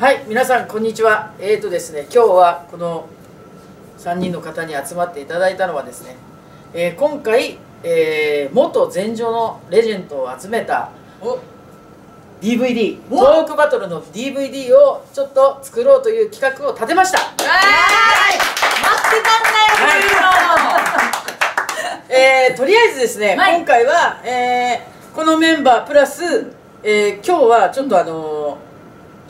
はい皆さんこんにちは。えーとですね今日はこの3人の方に集まっていただいたのはですね、えー今回、えー元前女のレジェンドを集めた DVD トークバトルの DVD をちょっと作ろうという企画を立てました。待ってたんだよ、えーとりあえずですね、はい。今回は、えーこのメンバープラス、えー今日はちょっとあのー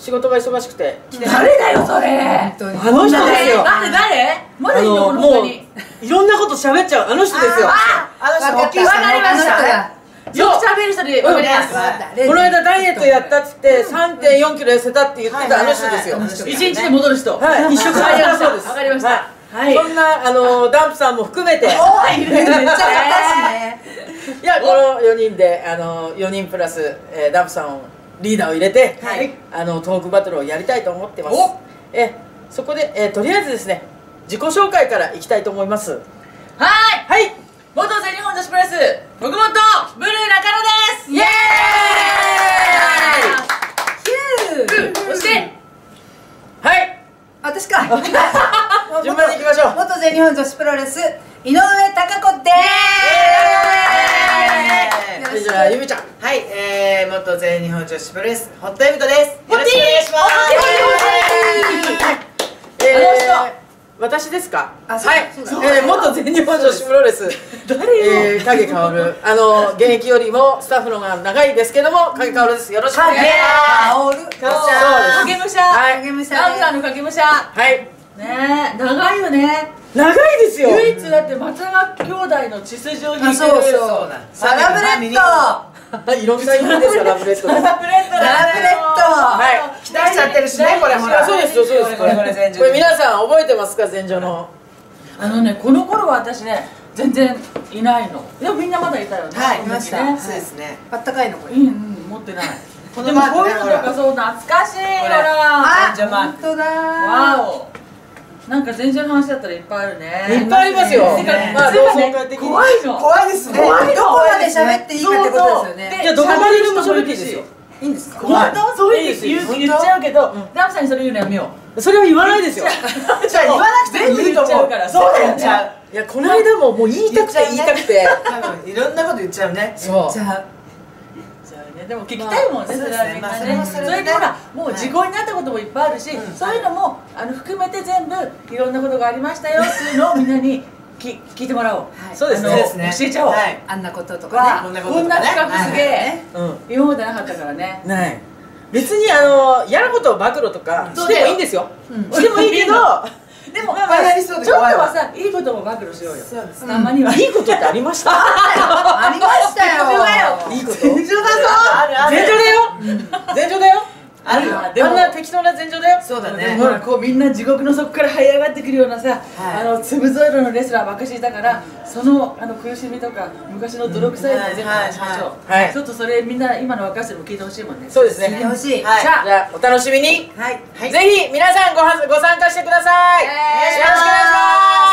仕事が忙しくて。来てない誰だよ、それ。あの人ですよ。誰誰？まだあいいの？のもう本当に。いろんなこと喋っちゃう。あの人ですよ。ああの人わかりました。よく喋る人でわかります。この間ダイエットやったっつって3 4キロ痩せたって言ってたあの人ですよ。はいはいはい一日で戻る人。はい。一食わかりました。そうです。わかりました。ははい。そんなあのダンプさんも含めて。いいやこの4人であの4人プラス、えーダンプさんをリーダーを入れて、はい。あのトークバトルをやりたいと思ってます。おえそこで、えーとりあえずですね自己紹介からいきたいと思います。はい。はい。元全日本女子プロレス、僕元ブルー中野です。イエーイ。そして、はい。私か。順番に行きましょう。元全日本女子プロレス井上貴子でえーすじゃあゆめちゃんはい、えー、元全日本女子プロレス、堀田由美子です。よろしくお願いします。えー、私ですか？はい。えー、元全日本女子プロレス。誰よ？えー、影薫。あの現役よりもスタッフのが長いですけども影薫です。よろしくお願いします。薫そう影武者。はい影武者。ダンさんの影武者。はい。ねえ、長いよね。長いですよ。唯一だって松永兄弟の血筋を引いてる。あそうそう。サラブレッド。はいいろんな意味ですよラブレッドですサラブレッドサラブレッド。はい。期待しちゃってるしねこれほら。そうですよそうです。これこれ全これ皆さん覚えてますか全女の。あのね、この頃は私ね、全然いないの。でもみんなまだいたよね。はい、いました。ねそうですね。あったかいの。これうんうん、持ってない。このマーでもこういうのとかそう懐かしいほら。あ本当だわお。なんか全然の話だったらいっぱいあるね。いっぱいありますよ。まあ同窓会的に。怖いの。怖いですね。怖いどこまで喋っていいかってことですよね。そうそうじゃあどこまででも喋っていいですよ。いいんですか？本当？そういう言言っちゃうけど。ん、ダムさんにそれ言うのやめよう。それは言わないですよ。じゃあ言わなくてもいいと思う。全部言っちゃうから。そうだよね。いやこの間ももう言いたくて言いたくて。多分いろんなこと言っちゃうね。そうでも聞きたいもんね、まあそれはね。ね。まあそれもそれでね。それでほら、もう時効になったこともいっぱいあるし、うんそういうのもあの含めて全部いろんなことがありましたよっていうのをみんなにき聞いてもらおう。はい。そうですねあのそうですね。教えちゃおう。はい。あんなこととわかこんなこんな企画すげえ。うん。今までなかったからね。ない。別にあの嫌なことを暴露とかしてもいいんですよ。うんしてもいいけどでも、いっぱいやりそうでちょっとはさ、い。いことも暴露しようよ。そうですたまには。いいことってありました？ありましたよいいこと前女だぞ。あるある。前女だよ前女だよあるよ。でもあんな適当な前女だよそうだね。ほらこうみんな地獄の底から這い上がってくるようなさ、はい。あの粒ぞろいのレスラーばっかしいたから、そのあの苦しみとか昔の泥臭いのを全部話しましょう、はい。はいちょっとそれみんな今の若い人にも聞いてほしいもんね。そうです聞いてね。ほしいはい。じゃあ。お楽しみに。はい。はい。ぜひ皆さんごはご参加してください。えーよろしくお願いします